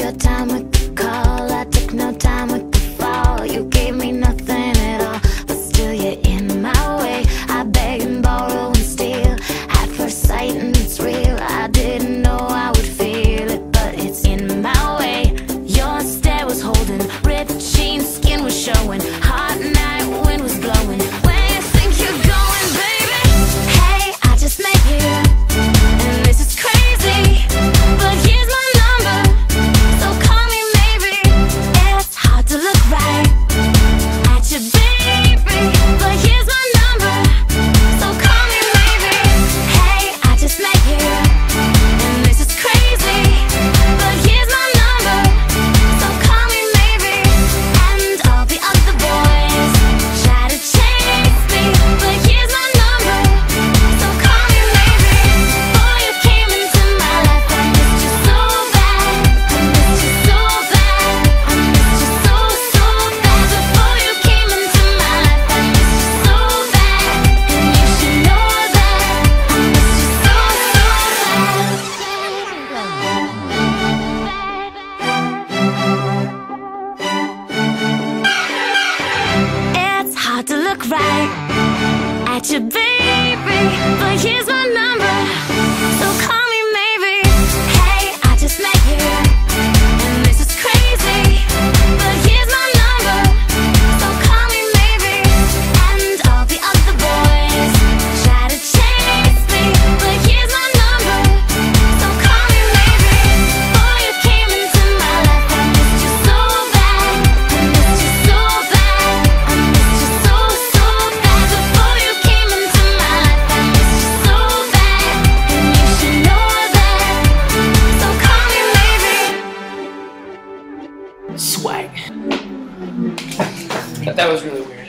your time, I could call. I took no time, I could fall. You gave me nothing at all, but still you're in my way. I beg and borrow and steal at first sight, and it's real. I didn't know I would feel it, but it's in my way. Your stare was holding, ripped jeans, skin was showing. Heart look right. At you, baby, but you. Swag. That was really weird.